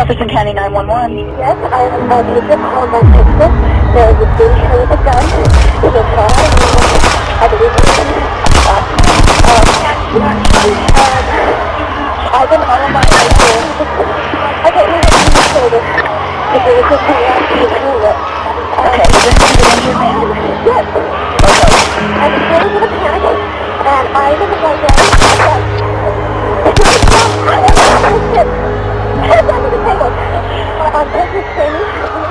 Jefferson County 911. Yes, I am a major call my sister. There was a big show with a gun. He was shot. I believe it was shot. Um, I've been all of my life here. I don't know how to say this. If it was a last piece of it. Okay, is this going to be your name? Yes. Okay. I really in a panic, and I was that Thank.